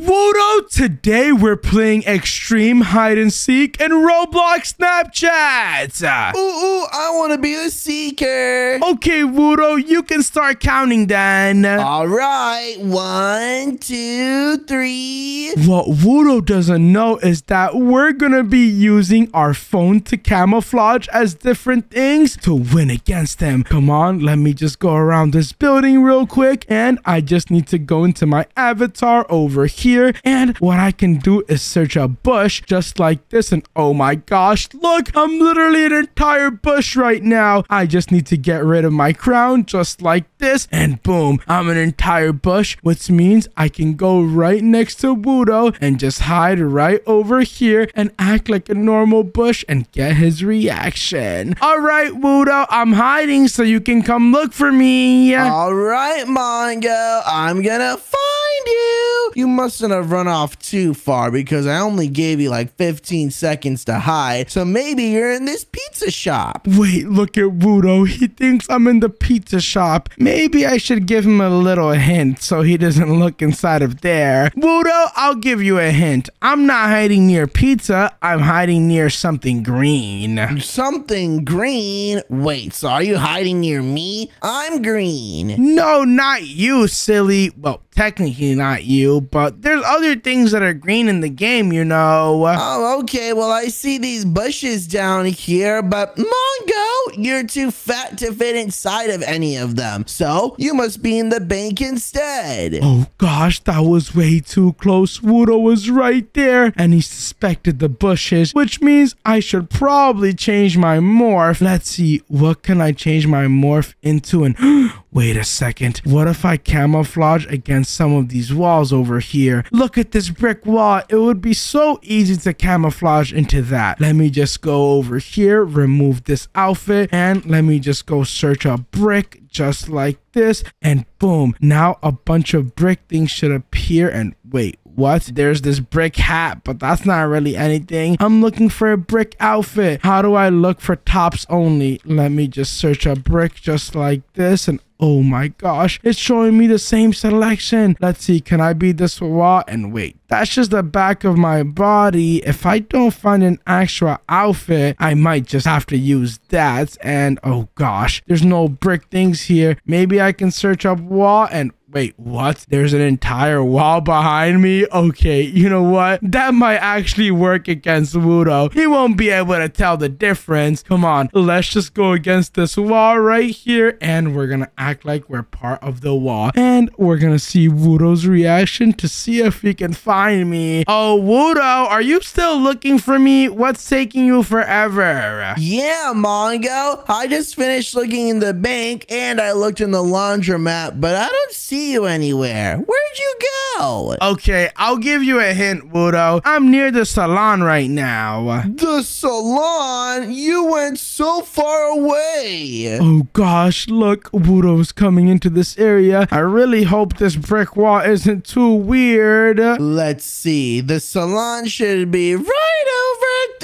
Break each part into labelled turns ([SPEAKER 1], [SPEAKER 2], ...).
[SPEAKER 1] Wudo, today we're playing Extreme Hide and Seek and Roblox Snapchat.
[SPEAKER 2] Ooh, ooh, I want to be the seeker.
[SPEAKER 1] Okay, Wudo, you can start counting then.
[SPEAKER 2] All right, one, two, three.
[SPEAKER 1] What Wudo doesn't know is that we're gonna be using our phone to camouflage as different things to win against them. Come on, let me just go around this building real quick and I just need to go into my avatar over here here what I can do is search a bush just like this and oh my gosh look I'm literally an entire bush right now. I just need to get rid of my crown just like this and boom I'm an entire bush which means I can go right next to Wudo and just hide right over here and act like a normal bush and get his reaction. Alright Wudo I'm hiding so you can come look for me.
[SPEAKER 2] All right Mongo I'm gonna find you you must mustn't have run off too far because I only gave you like 15 seconds to hide. So maybe you're in this pizza shop.
[SPEAKER 1] Wait, look at Wudo. He thinks I'm in the pizza shop. Maybe I should give him a little hint so he doesn't look inside of there. Wudo, I'll give you a hint. I'm not hiding near pizza. I'm hiding near something green.
[SPEAKER 2] Something green? Wait, so are you hiding near me? I'm green.
[SPEAKER 1] No, not you, silly. Well, technically not you, but there's other things that are green in the game, you know.
[SPEAKER 2] Oh, okay. Well, I see these bushes down here, but Mongo, you're too fat to fit inside of any of them. So you must be in the bank instead.
[SPEAKER 1] Oh gosh, that was way too close. Wudo was right there, and he suspected the bushes, which means I should probably change my morph. Let's see, what can I change my morph into? And Wait a second. What if I camouflage against some of these walls over here? Look at this brick wall. It would be so easy to camouflage into that. Let me just go over here, remove this outfit, and let me just go search a brick just like this. And boom, now a bunch of brick things should appear. And wait, what? There's this brick hat, but that's not really anything. I'm looking for a brick outfit. How do I look for tops only? Let me just search a brick just like this and Oh my gosh, it's showing me the same selection. Let's see, can I be this raw? And wait, that's just the back of my body. If I don't find an actual outfit, I might just have to use that. And oh gosh, there's no brick things here. Maybe I can search up wall and Wait, what? There's an entire wall behind me? Okay, you know what? That might actually work against Wudo. He won't be able to tell the difference. Come on, let's just go against this wall right here and we're gonna act like we're part of the wall. And we're gonna see Wudo's reaction to see if he can find me. Oh, Wudo, are you still looking for me? What's taking you forever?
[SPEAKER 2] Yeah, Mongo. I just finished looking in the bank and I looked in the laundromat, but I don't see see you anywhere. Where'd you go?
[SPEAKER 1] Okay, I'll give you a hint, Wudo. I'm near the salon right now.
[SPEAKER 2] The salon? You went so far away.
[SPEAKER 1] Oh gosh, look, Wudo's coming into this area. I really hope this brick wall isn't too weird.
[SPEAKER 2] Let's see. The salon should be right over at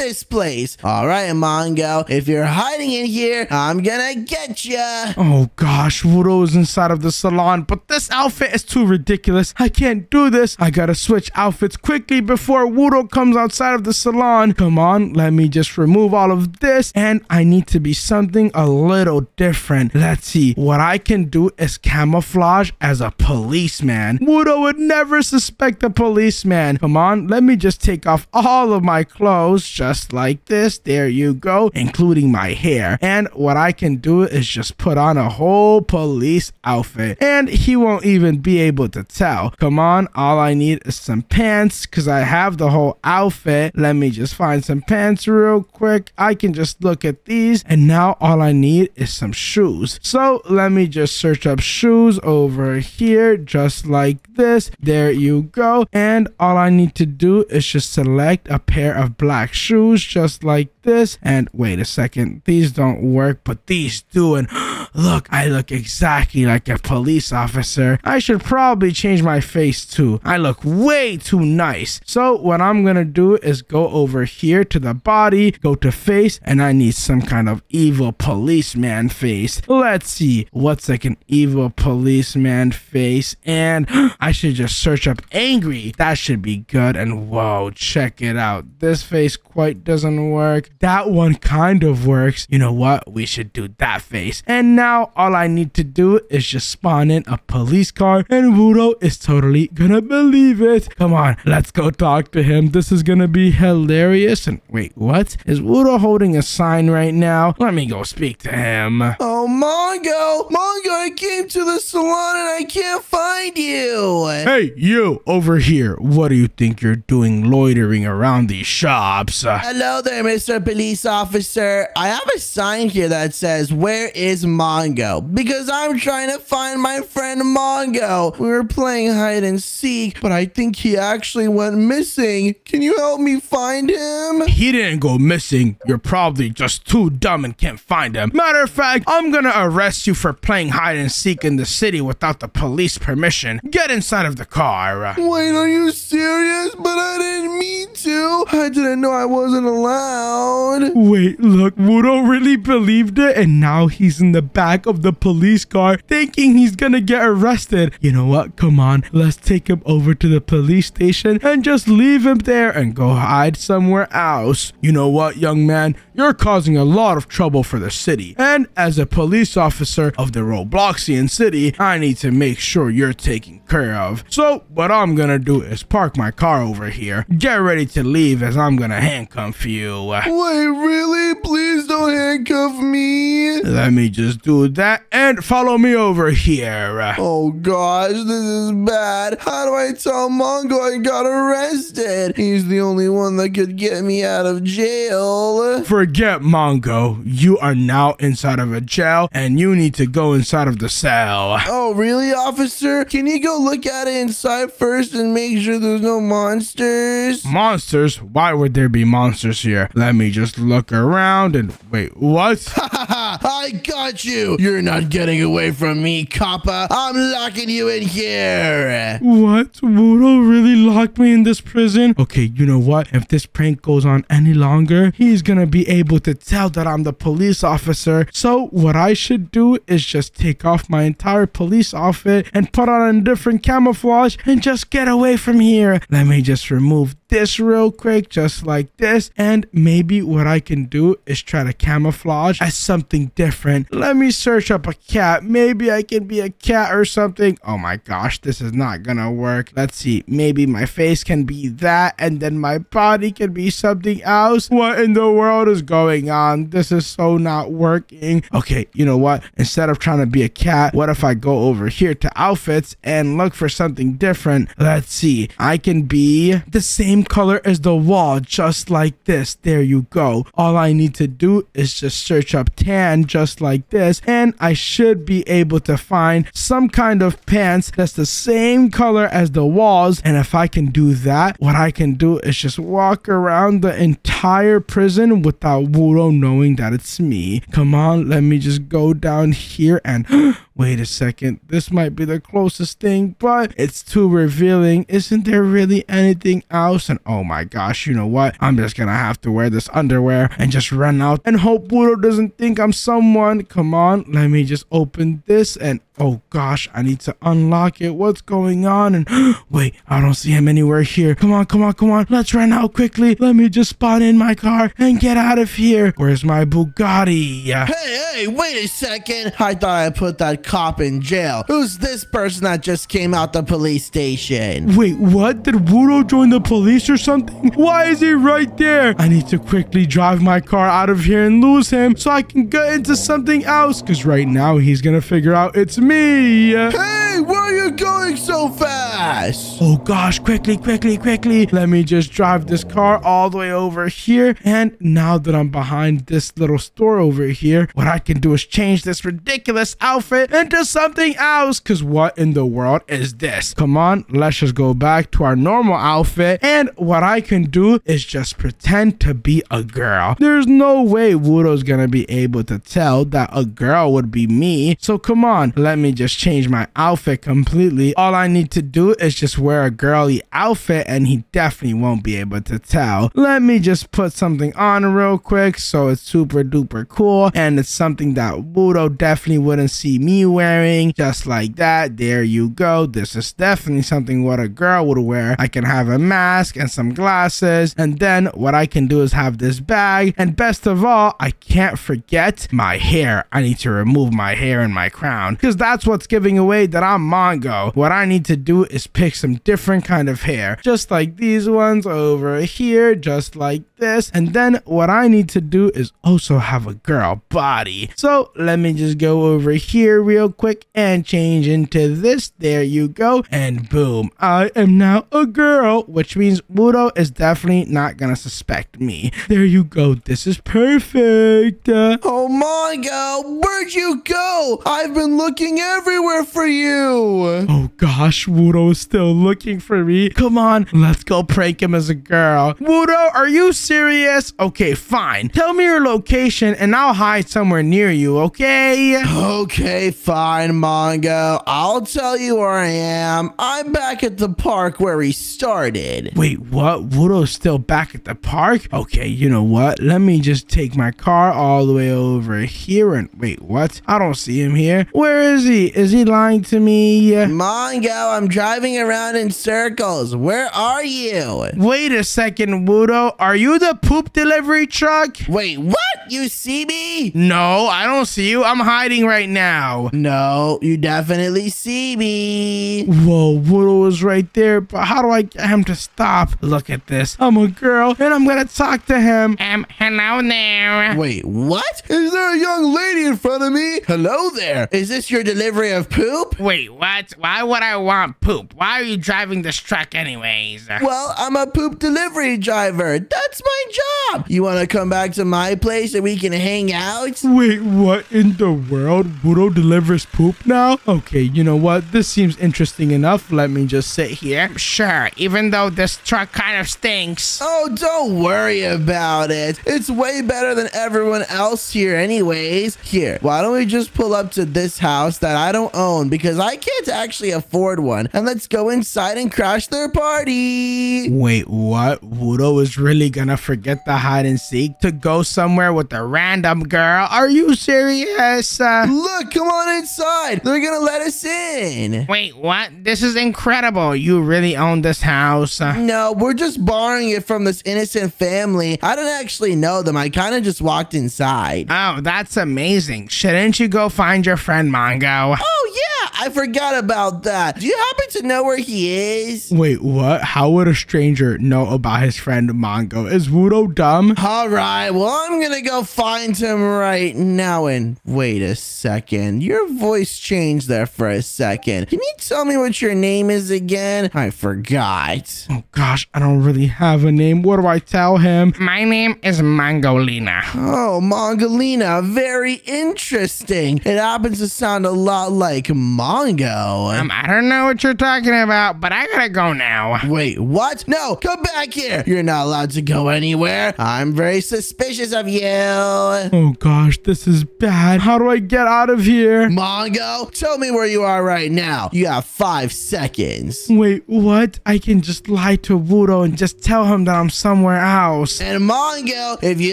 [SPEAKER 2] this place. All right, Mongo. If you're hiding in here, I'm gonna get ya.
[SPEAKER 1] Oh gosh, Wudo is inside of the salon, but this outfit is too ridiculous. I can't do this. I gotta switch outfits quickly before Wudo comes outside of the salon. Come on, let me just remove all of this. And I need to be something a little different. Let's see. What I can do is camouflage as a policeman. Wudo would never suspect a policeman. Come on, let me just take off all of my clothes just like this. There you go, including my hair. And what I can do is just put on a whole police outfit. And he won't won't even be able to tell. Come on, all I need is some pants because I have the whole outfit. Let me just find some pants real quick. I can just look at these and now all I need is some shoes. So let me just search up shoes over here just like this. There you go. And all I need to do is just select a pair of black shoes shoes just like this. And wait a second, these don't work, but these do. And look, I look exactly like a police officer. I should probably change my face too. I look way too nice. So what I'm gonna do is go over here to the body, go to face, and I need some kind of evil policeman face. Let's see what's like an evil policeman face. And I should just search up angry. That should be good. And whoa, check it out. This face quite doesn't work. That one kind of works. You know what? We should do that face. And now all I need to do is just spawn in a police car and Wudo is totally gonna believe it. Come on, let's go talk to him. This is gonna be hilarious. And wait, what? Is Wudo holding a sign right now? Let me go speak to him.
[SPEAKER 2] Oh, Mongo! Mongo, I came to the salon and I can't find you!
[SPEAKER 1] Hey, you over here. What do you think you're doing loitering around these shops?
[SPEAKER 2] Hello there, Mr. Police Officer. I have a sign here that says, Where is Mongo? Mongo because I'm trying to find my friend Mongo. We were playing hide and seek, but I think he actually went missing. Can you help me find him?
[SPEAKER 1] he didn't go missing. You're probably just too dumb and can't find him. Matter of fact, I'm gonna arrest you for playing hide and seek in the city without the police permission. Get inside of the car.
[SPEAKER 2] Wait, are you serious? But I didn't mean to. I didn't know I wasn't allowed.
[SPEAKER 1] Wait, look, Wudo really believed it, and now he's in the back of the police car thinking he's gonna get arrested. You know what? Come on, let's take him over to the police station and just leave him there and go hide somewhere else. You know what, young man? You're causing a lot of trouble for the city. And as a police officer of the Robloxian city, I need to make sure you're taken care of. So, what I'm gonna do is park my car over here. Get ready to leave as I'm gonna handcuff you.
[SPEAKER 2] Wait, really? Please don't handcuff me.
[SPEAKER 1] Let me just do that and follow me over here.
[SPEAKER 2] Oh gosh, this is bad. How do I tell Mongo I got arrested? He's the only one that could get me out of jail.
[SPEAKER 1] Forget Mongo. You are now inside of a jail and you need to go inside of the cell.
[SPEAKER 2] Oh, really, officer? Can you go look at it inside first and make sure there's no monsters?
[SPEAKER 1] Monsters? Why would there be monsters here? Let me just look around and wait, what?
[SPEAKER 2] I got you. You're not getting away from me, Kappa. I'm locking you in here.
[SPEAKER 1] What? Wudo really locked me in this prison? Okay, you know what? If this prank goes on any longer, he's gonna be able to tell that I'm the police officer. So what I should do is just take off my entire police outfit and put on a different camouflage and just get away from here. Let me just remove this real quick, just like this. And maybe what I can do is try to camouflage as something different. Let me search up a cat. Maybe I can be a cat or something. Oh my gosh, this is not gonna work. Let's see. Maybe my face can be that and then my body can be something else. What in the world is going on? This is so not working. Okay, you know what? Instead of trying to be a cat, what if I go over here to outfits and look for something different? Let's see. I can be the same color as the wall, just like this. There you go. All I need to do is just search up tan just like this, and I should be able to find some kind of pants that's the same color as the walls. And if I can do that, what I can do is just walk around the entire prison without Wudo knowing that it's me. Come on, let me just go down here and Wait a second, this might be the closest thing, but it's too revealing. Isn't there really anything else? Oh my gosh, you know what? I'm just gonna have to wear this underwear and just run out and hope Wudo doesn't think I'm someone. Come on, let me just open this and oh gosh, I need to unlock it. What's going on? And wait, I don't see him anywhere here. Come on, come on, come on. Let's run out quickly. Let me just spawn in my car and get out of here. Where's my Bugatti?
[SPEAKER 2] Hey, hey, wait a second. I thought I put that cop in jail. Who's this person that just came out the police station?
[SPEAKER 1] Wait, what? Did Wudo join the police or something? Why is he right there? I need to quickly drive my car out of here and lose him so I can get into something else. Because right now he's going to figure out it's me me.
[SPEAKER 2] Hey, where are you going so fast?
[SPEAKER 1] Oh gosh, quickly, quickly, quickly. Let me just drive this car all the way over here. And now that I'm behind this little store over here, what I can do is change this ridiculous outfit into something else. Cause what in the world is this? Come on, let's just go back to our normal outfit. And what I can do is just pretend to be a girl. There's no way Wudo's gonna be able to tell that a girl would be me. So come on, let me just change my outfit completely. All I need to do is just wear a girly outfit and he definitely won't be able to tell. Let me just put something on real quick so it's super duper cool and it's something that Wudo definitely wouldn't see me wearing. Just like that, there you go. This is definitely something what a girl would wear. I can have a mask and some glasses and then what I can do is have this bag and best of all, I can't forget my hair. I need to remove my hair and my crown because that's what's giving away that I'm Mongo. What I need to do is pick some different kind of hair, just like these ones over here, just like this. And then what I need to do is also have a girl body. So let me just go over here real quick and change into this. There you go. And boom, I am now a girl, which means Wudo is definitely not gonna suspect me. There you go. This is perfect.
[SPEAKER 2] Oh my god, where'd you go? I've been looking everywhere for you.
[SPEAKER 1] Oh gosh, Wudo is still looking for me. Come on, let's go prank him as a girl. Wudo, are you serious? Okay, fine. Tell me your location and I'll hide somewhere near you, okay?
[SPEAKER 2] Okay, fine, Mongo. I'll tell you where I am. I'm back at the park where we started.
[SPEAKER 1] Wait, what? Wudo's still back at the park? Okay, you know what? Let me just take my car all the way over here and wait, what? I don't see him here. Where is he? Is he lying to me?
[SPEAKER 2] Mongo, I'm driving around in circles. Where are you?
[SPEAKER 1] Wait a second, Wudo. Are you the poop delivery truck?
[SPEAKER 2] Wait, what? You see me?
[SPEAKER 1] No, I don't see you. I'm hiding right now.
[SPEAKER 2] No, you definitely see me.
[SPEAKER 1] Whoa, Wudo was right there, but how do I get him to stop? Look at this. I'm a girl and I'm gonna talk to him. Um, hello there.
[SPEAKER 2] Wait, what? Is there a young lady in front of me? Hello there. Is this your delivery of poop?
[SPEAKER 1] Wait, what? Why would I want poop? Why are you driving this truck anyways?
[SPEAKER 2] Well, I'm a poop delivery driver. That's my job. You want to come back to my place and we can hang out?
[SPEAKER 1] Wait, what in the world? Wudo delivers poop now? Okay, you know what? This seems interesting enough. Let me just sit here. Sure, even though this truck kind of stinks.
[SPEAKER 2] Oh, don't worry about it. It's way better than everyone else here, anyways. Here, why don't we just pull up to this house that I don't own because I can't actually afford one? And let's go inside and crash their party.
[SPEAKER 1] Wait, what? Wudo is really gonna forget the hide and seek to go somewhere with a random girl? Are you serious? Uh,
[SPEAKER 2] Look, come on inside. They're gonna let us in.
[SPEAKER 1] wait, what? This is incredible. You really own this house? Uh,
[SPEAKER 2] No, we're just borrowing it from this innocent family. I don't actually know them. I kind of just walked inside.
[SPEAKER 1] oh, that's amazing. Shouldn't you go find your friend Mongo?
[SPEAKER 2] Oh, yeah, I forgot about that. Do you happen to know where he is?
[SPEAKER 1] Wait, what? How would a stranger know about his friend Mongo? Is Wudo dumb?
[SPEAKER 2] All right, well, I'm gonna go find him right now. And wait a second, your voice changed there for a second. Can you tell me what your name is again? I forgot.
[SPEAKER 1] Oh gosh, I don't really have a name. What do I tell him? My name is Mangolina.
[SPEAKER 2] Oh, Mongolina, very interesting. It happens to sound a lot like Mongo.
[SPEAKER 1] Um, I don't know what you're talking about, but I gotta go now.
[SPEAKER 2] Wait, what? No, come back here. You're not allowed to go anywhere. I'm very suspicious of you.
[SPEAKER 1] Oh gosh, this is bad. How do I get out of here?
[SPEAKER 2] Mongo, tell me where you are right now. You have five seconds.
[SPEAKER 1] Wait, what? I can just lie to Wudo and just tell him that I'm somewhere else.
[SPEAKER 2] And Mongo, if you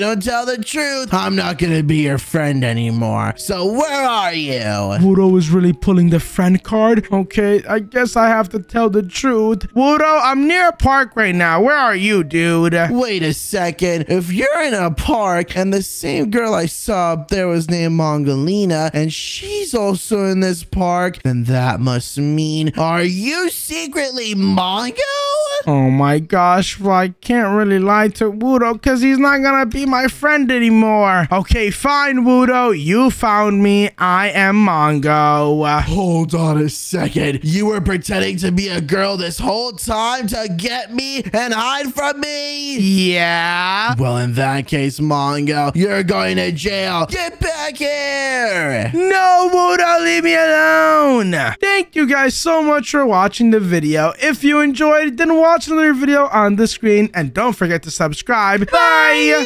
[SPEAKER 2] don't tell the truth, I'm not gonna be your friend anymore. So where are you?
[SPEAKER 1] Wudo is really pulling the friend card. Okay, I guess I have to tell the truth. Wudo, I'm near a park right now. Where are you, dude?
[SPEAKER 2] Wait a second. If you're in a park and the same girl I saw up there was named Mongolina and she's also in this park, then that must mean are you secretly Mongo?
[SPEAKER 1] Oh my gosh, well, I can't really lie to Wudo because he's not gonna be my friend anymore. Okay, fine, Wudo. You found me. I am Mongo.
[SPEAKER 2] Oh, Hold on a second. You were pretending to be a girl this whole time to get me and hide from me?
[SPEAKER 1] Yeah.
[SPEAKER 2] Well, in that case, Mongo, you're going to jail. Get back here!
[SPEAKER 1] No, Wudo, leave me alone. Thank you guys so much for watching the video. If you enjoyed, then watch another video on the screen and don't forget to subscribe. Bye.